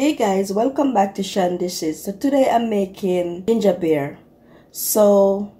hey guys welcome back to Shan Dishes. So today I'm making ginger beer. So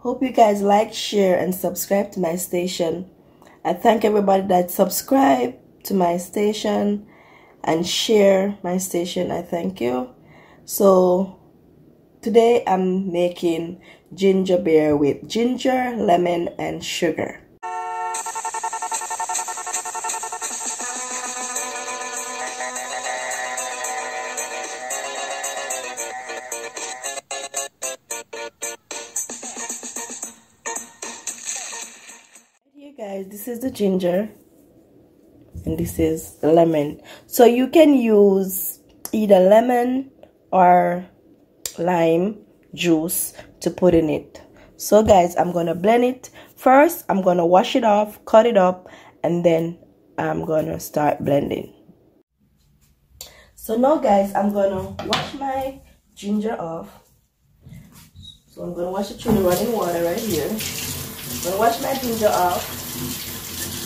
hope you guys like share and subscribe to my station. I thank everybody that subscribe to my station and share my station. I thank you. So today I'm making ginger beer with ginger lemon and sugar guys this is the ginger and this is lemon. So you can use either lemon or lime juice to put in it. So guys i'm gonna blend it. First i'm gonna wash it off cut it up and then i'm gonna start blending. So now guys i'm gonna wash my ginger off. So i'm gonna wash it through the running water right here I'm gonna wash my ginger off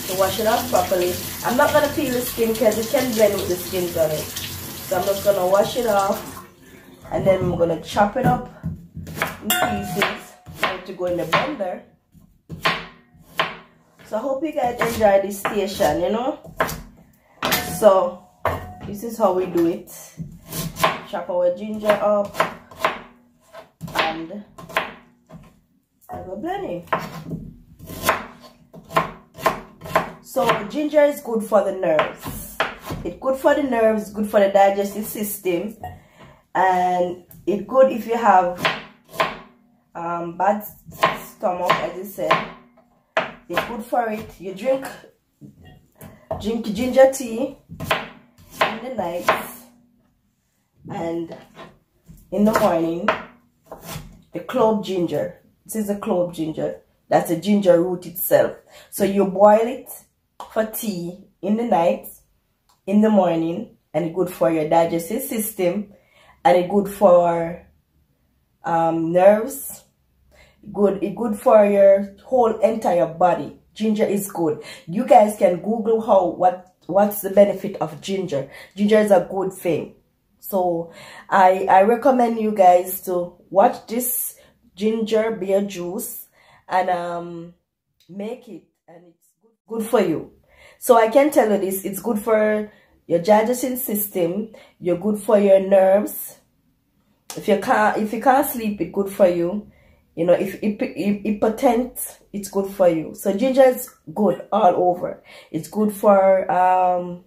to wash it off properly. I'm not to peel the skin because it can blend with the skins on it. So I'm just to wash it off and then I'm to chop it up in pieces to go in the blender. So I hope you guys enjoy this station, you know. So this is how we do it. Chop our ginger up and I it. So ginger is good for the nerves. It's good for the nerves, good for the digestive system. And it's good if you have um, bad stomach, as you said. It's good for it. You drink drink ginger tea in the night and in the morning the clove ginger. This is a clove ginger. That's a ginger root itself. So you boil it for tea in the night, in the morning, and good for your digestive system, and it good for um, nerves, good it good for your whole entire body. Ginger is good. You guys can Google how what what's the benefit of ginger. Ginger is a good thing. So I I recommend you guys to watch this ginger beer juice and um make it and it's good, for you. So I can tell you this, it's good for your digestive system, you're good for your nerves. If you can't if you can't sleep, it's good for you. You know, if it, it, potent, it's good for you. So ginger is good all over. It's good for um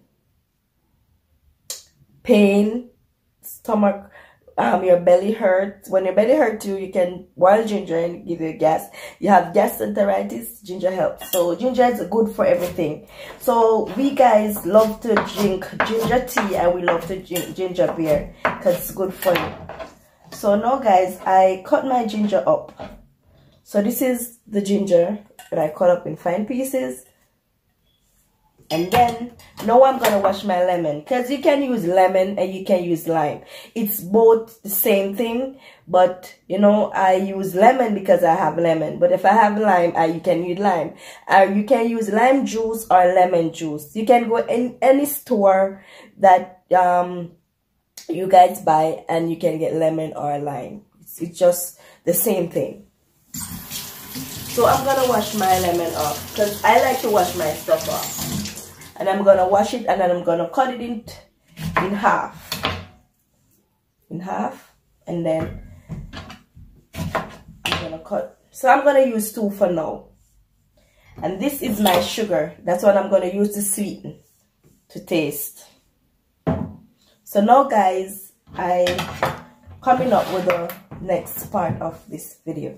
pain, stomach um, your belly hurts. When your belly hurts too, you can boil ginger and give you gas. You have gas gastroenteritis, ginger helps. So ginger is good for everything. So we guys love to drink ginger tea and we love to drink ginger beer because it's good for you. So now guys, I cut my ginger up. So this is the ginger that I cut up in fine pieces and then now I'm gonna wash my lemon. Because you can use lemon and you can use lime. It's both the same thing but you know I use lemon because I have lemon. But if I have lime I, you can use lime. Uh, you can use lime juice or lemon juice. You can go in any store that um you guys buy and you can get lemon or lime. It's, it's just the same thing. So I'm gonna wash my lemon off because I like to wash my stuff off and I'm gonna wash it and then I'm gonna cut it in in half. In half and then I'm gonna cut. So I'm gonna use two for now. And this is my sugar. That's what I'm gonna use to sweeten to taste. So now guys I coming up with the next part of this video.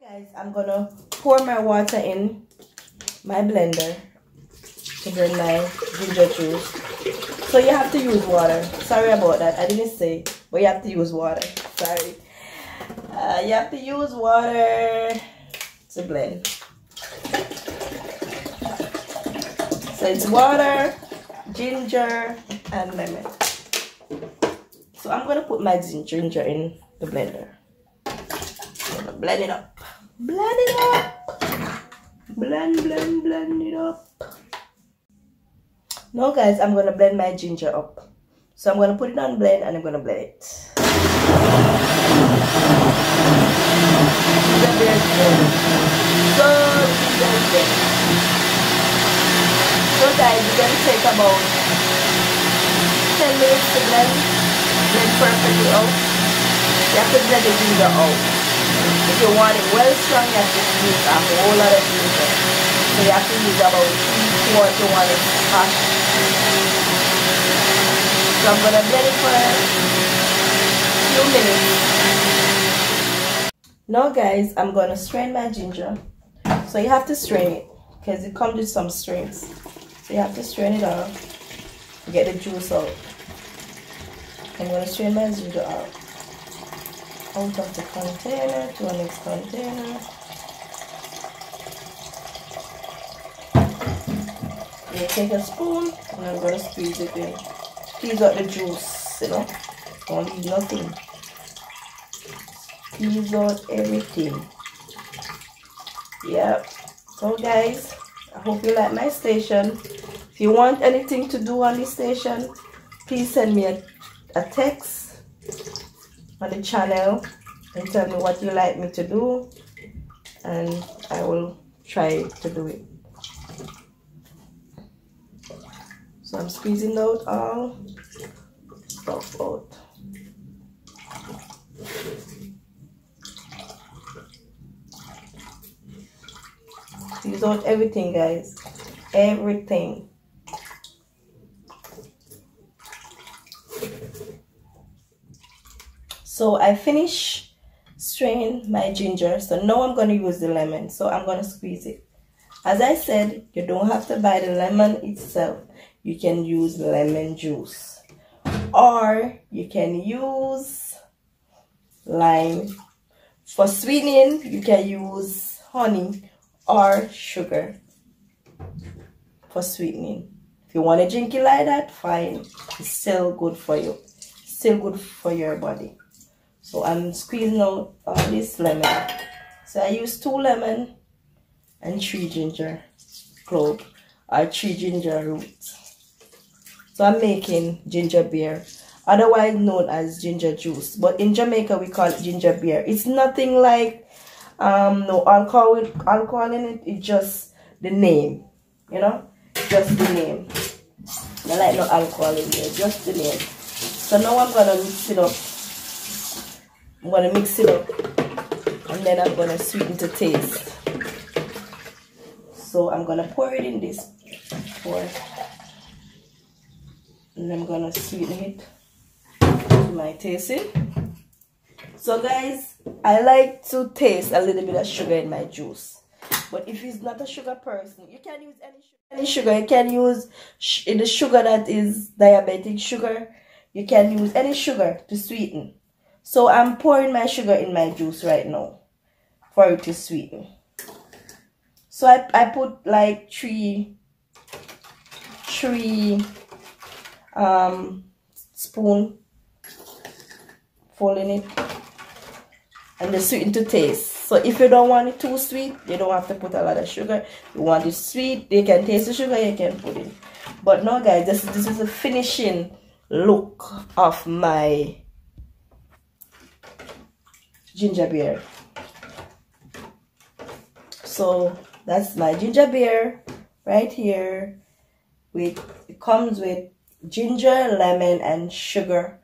Guys I'm gonna pour my water in my blender to blend my ginger juice. So you have to use water. Sorry about that. I didn't say, but you have to use water. Sorry. Uh, you have to use water to blend. So it's water, ginger, and lemon. So I'm gonna put my ginger in the blender. blend it up. Blend it up. Blend, blend, blend it up. Now guys, I'm going to blend my ginger up. So I'm going to put it on blend and I'm going to blend it. So So guys, it's going to take about 10 minutes to blend. Blend perfectly out. You have to blend the ginger out. If you want it well strong, you have to use a whole lot of ginger. So you have to use about 3 quarts you want it hot. So I'm gonna blend it for a few minutes. Now guys, I'm gonna strain my ginger. So you have to strain it because it comes with some strings. So you have to strain it out, get the juice out. I'm gonna strain my ginger out. Out of the container to the next container. You take a spoon and I'm gonna squeeze it in squeeze out the juice, you know. Don't leave nothing. Squeeze out everything. Yep. So guys, I hope you like my station. If you want anything to do on this station, please send me a, a text on the channel and tell me what you like me to do and I will try to do it. So I'm squeezing out all stuff out. Squeeze out everything guys. Everything. So I finish straining my ginger. So now I'm going to use the lemon. So I'm going to squeeze it. As I said, you don't have to buy the lemon itself you can use lemon juice. Or you can use lime. For sweetening you can use honey or sugar for sweetening. If you want to drink it like that fine. It's still good for you. Still good for your body. So i'm squeezing out all this lemon. So i use two lemon and three ginger clove or three ginger roots so I'm making ginger beer, otherwise known as ginger juice. But in Jamaica, we call it ginger beer. It's nothing like um, no alcohol, alcohol in it. It's just the name, you know, just the name. I like no alcohol in there, just the name. So now I'm gonna mix it up. I'm gonna mix it up, and then I'm gonna sweeten to taste. So I'm gonna pour it in this pour and I'm gonna sweeten it to my tasting so guys I like to taste a little bit of sugar in my juice. But if it's not a sugar person you can use any sugar, any sugar. you can use the sugar that is diabetic sugar you can use any sugar to sweeten. So I'm pouring my sugar in my juice right now for it to sweeten. So I, I put like three three um, spoon folding it and the sweeten to taste. So if you don't want it too sweet you don't have to put a lot of sugar. You want it sweet you can taste the sugar you can put it. But no guys this, this is the finishing look of my ginger beer. So that's my ginger beer right here with it comes with ginger lemon and sugar.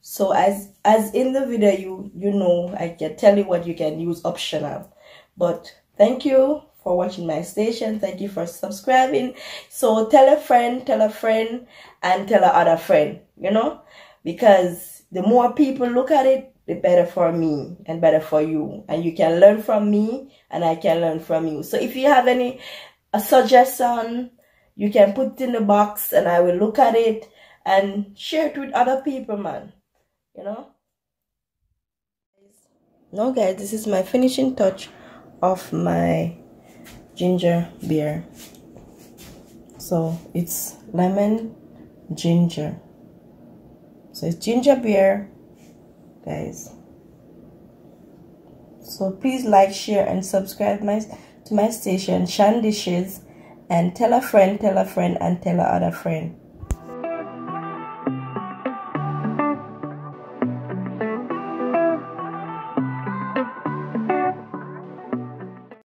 So as as in the video you you know i can tell you what you can use optional but thank you for watching my station. Thank you for subscribing. So tell a friend tell a friend and tell a other friend you know? Because the more people look at it the better for me and better for you. And you can learn from me and i can learn from you. So if you have any a suggestion you can put it in the box and I will look at it and share it with other people, man. You know? Now guys, this is my finishing touch of my ginger beer. So it's lemon ginger. So it's ginger beer, guys. So please like, share, and subscribe my to my station, Shan Dishes and tell a friend, tell a friend, and tell a other friend.